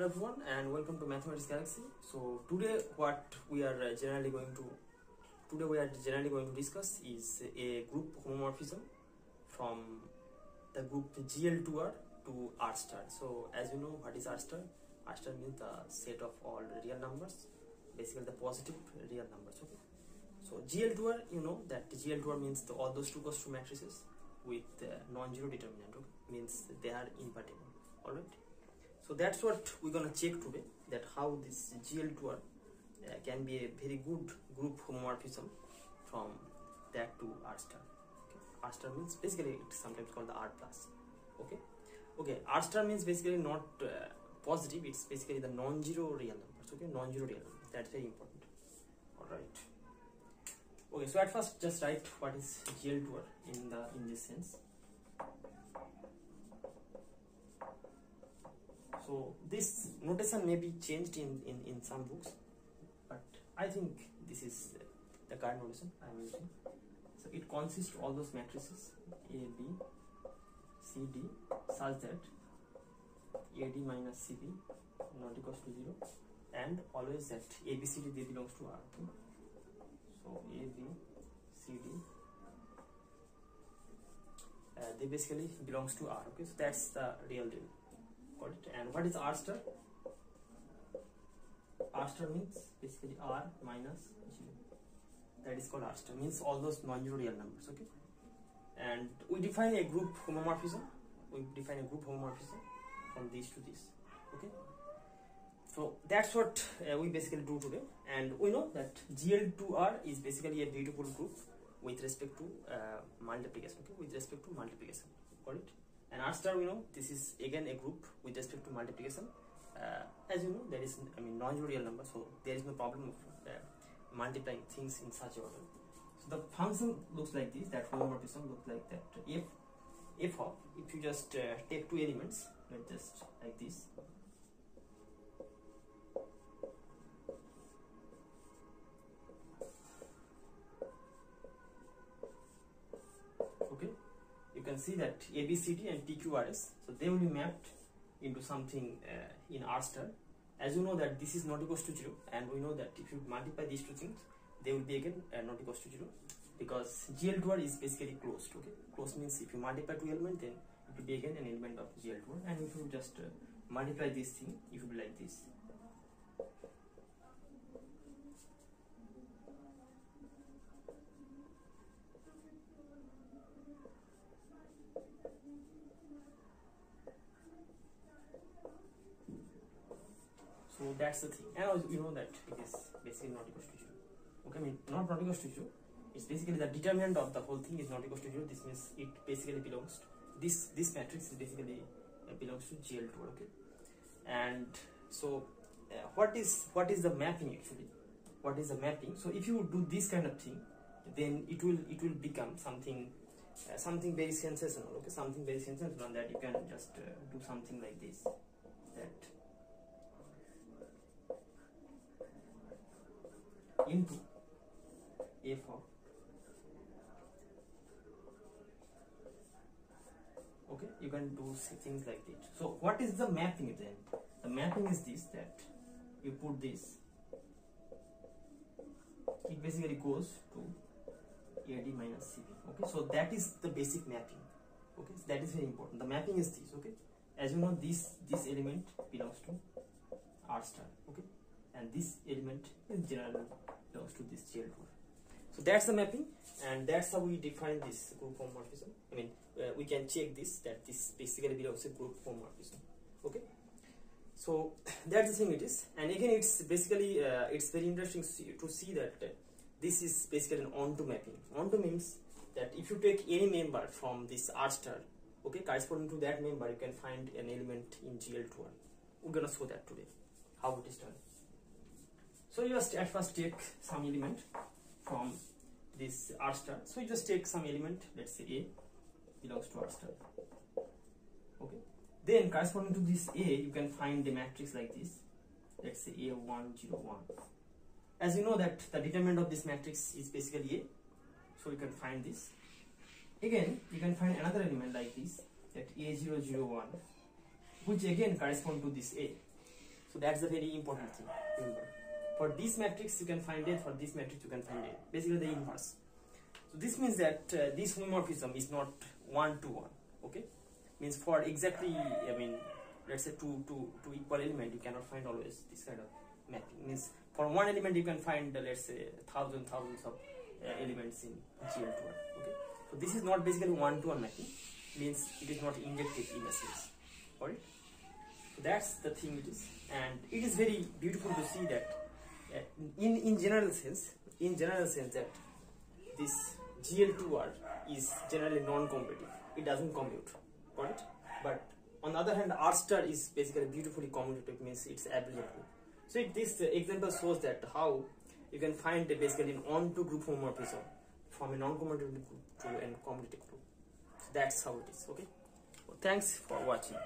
Hello everyone and welcome to Mathematics Galaxy. So today what we are uh, generally going to today we are generally going to discuss is a group homomorphism from the group GL2R to R star. So as you know what is R star? R star means the set of all real numbers, basically the positive real numbers. Okay. So GL2R you know that GL2R means the, all those two cross two matrices with uh, non-zero determinant. Okay, means they are invertible. All right so that's what we're gonna check today that how this GL2R uh, can be a very good group homomorphism from that to R star. Okay. R star means basically it's sometimes called the R plus. Okay? Okay R star means basically not uh, positive it's basically the non-zero real numbers okay? Non-zero real numbers. That's very important. All right okay so at first just write what is GL2R in the in this sense so this notation may be changed in, in, in some books but I think this is the current notation I am using. So it consists of all those matrices A, B, C, D such that AD minus CB not equals to 0 and always that ABCD they belongs to R so A, B, C, D uh, they basically belongs to R okay? So that's the real deal it. And what is r star? R star means basically r minus 0 that is called r star. Means all those non-zero real numbers okay? And we define a group homomorphism. We define a group homomorphism from this to this okay? So that's what uh, we basically do today. And we know that gl2r is basically a beautiful group with respect to uh, multiplication okay? With respect to multiplication. Got it and R star we know this is again a group with respect to multiplication. Uh, as you know there is I mean non-zero real number so there is no problem of uh, multiplying things in such order. So the function looks like this that homomorphism looks like that. If if of if you just uh, take two elements like just like this okay you can see that ABCD and TQRS so they will be mapped into something uh, in R star. As you know that this is not equals to 0 and we know that if you multiply these two things they will be again uh, not equals to 0 because GL2R is basically closed okay? Closed means if you multiply two elements then it will be again an element of GL2R and if you just uh, multiply this thing it will be like this so that's the thing. And also you know that it is basically not equal to 0 okay I mean not not equal to 0 it's basically the determinant of the whole thing is not equal to 0 this means it basically belongs to this this matrix is basically uh, belongs to GL2 okay? And so uh, what is what is the mapping actually? What is the mapping? So if you do this kind of thing then it will it will become something uh, something very sensational okay? Something very sensational that you can just uh, do something like this that into f of okay you can do things like this. So what is the mapping then? The mapping is this that you put this. It basically goes to AD minus CB okay? So that is the basic mapping okay? So that is very important. The mapping is this okay? As you know this this element belongs to R star okay? And this element is general belongs to this GL2. So that's the mapping and that's how we define this group homomorphism. I mean uh, we can check this that this basically belongs to group homomorphism. Okay. So that's the thing it is and again it's basically uh, it's very interesting to see, that uh, this is basically an onto mapping. Onto means that if you take any member from this R star okay corresponding to that member you can find an element in GL2R. We're gonna show that today how it is done. So you just at first take some element from this R star. So you just take some element, let's say A belongs to R star. Okay. Then corresponding to this A, you can find the matrix like this. Let's say A1, 0, 1. As you know that the determinant of this matrix is basically A. So you can find this. Again, you can find another element like this, that A0, 0, 1, which again correspond to this A. So that's a very important thing. Remember, for this matrix you can find it. For this matrix you can find it. Basically the inverse. So this means that uh, this homomorphism is not one to one. Okay, means for exactly I mean let's say two two two equal element you cannot find always this kind of mapping. Means for one element you can find uh, let's say thousand thousands of uh, elements in GL2R. Okay, so this is not basically one to one mapping. Means it is not injective in a sense. Alright. So that's the thing it is, and it is very beautiful to see that in in general sense, in general sense that this GL2R is generally non-commutative. It doesn't commute, got? But on the other hand, R star is basically beautifully commutative, means it's abelian. So this uh, example shows that how you can find uh, basically an on-to group homomorphism from a non-commutative group to a commutative group. So that's how it is. Okay. Well, thanks for watching.